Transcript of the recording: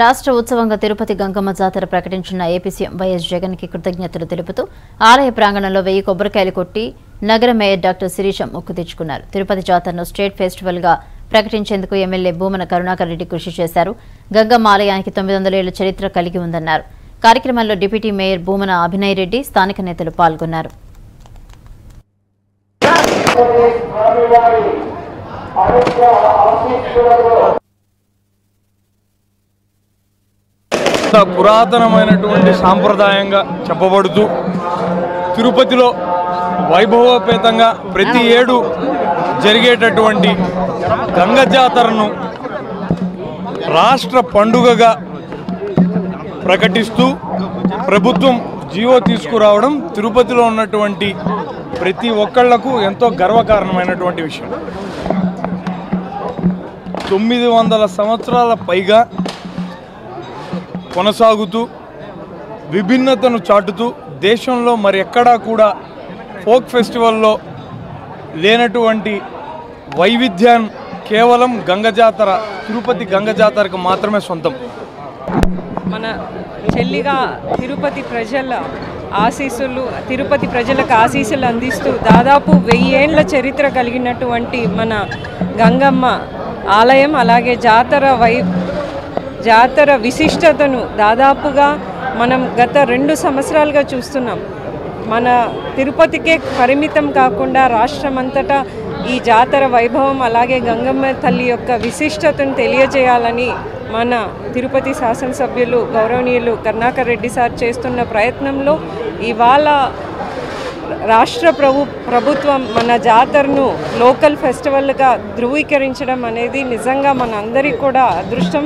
రాష్ట్ర ఉత్సవంగా తిరుపతి గంగమ్మ జాతర ప్రకటించిన ఏపీ సీఎం వైఎస్ జగన్కి కృతజ్ఞతలు తెలుపుతూ ఆలయ ప్రాంగణంలో వెయ్యి కొబ్బరికాయలు కొట్టి నగర మేయర్ డాక్టర్ శిరీష మొక్కు తెచ్చుకున్నారు. తిరుపతి జాతరను స్టేట్ ఫెస్టివల్గా ప్రకటించేందుకు ఎమ్మెల్యే భూమన కరుణాకర్ రెడ్డి కృషి చేశారు. గంగమ్మ ఆలయానికి తొమ్మిది వందల ఏళ్ళ చరిత్ర కలిగి ఉందన్నారు. కార్యక్రమంలో డిప్యూటీ మేయర్ భూమన అభినయ్ రెడ్డి స్థానిక నేతలు పాల్గొన్నారు. ఇంత పురాతనమైనటువంటి సాంప్రదాయంగా చెప్పబడుతూ తిరుపతిలో వైభవోపేతంగా ప్రతి ఏడు జరిగేటటువంటి గంగ జాతరను రాష్ట్ర పండుగగా ప్రకటిస్తూ ప్రభుత్వం జీవో తీసుకురావడం తిరుపతిలో ఉన్నటువంటి ప్రతి ఒక్కళ్ళకు ఎంతో గర్వకారణమైనటువంటి విషయం. తొమ్మిది వందల సంవత్సరాల పైగా కొనసాగుతూ విభిన్నతను చాటుతూ దేశంలో మరి ఎక్కడా కూడా ఫోక్ ఫెస్టివల్లో లేనటువంటి వైవిధ్యాన్ని కేవలం గంగ జాతర తిరుపతి గంగ జాతరకు మాత్రమే సొంతం. మన చెల్లిగా తిరుపతి ప్రజల ఆశీస్సులు తిరుపతి ప్రజలకు ఆశీస్సులు అందిస్తూ దాదాపు వెయ్యేండ్ల చరిత్ర కలిగినటువంటి మన గంగమ్మ ఆలయం అలాగే జాతర వై జాతర విశిష్టతను దాదాపుగా మనం గత రెండు సంవత్సరాలుగా చూస్తున్నాం. మన తిరుపతికే పరిమితం కాకుండా రాష్ట్రమంతటా ఈ జాతర వైభవం అలాగే గంగమ్మ తల్లి యొక్క విశిష్టతను తెలియజేయాలని మన తిరుపతి శాసనసభ్యులు గౌరవనీయులు కర్ణాకర్ రెడ్డి సార్ చేస్తున్న ప్రయత్నంలో ఇవాళ రాష్ట్ర ప్రభు ప్రభుత్వం మన జాతరను లోకల్ ఫెస్టివల్గా ధృవీకరించడం అనేది నిజంగా మన అందరికీ కూడా అదృష్టం.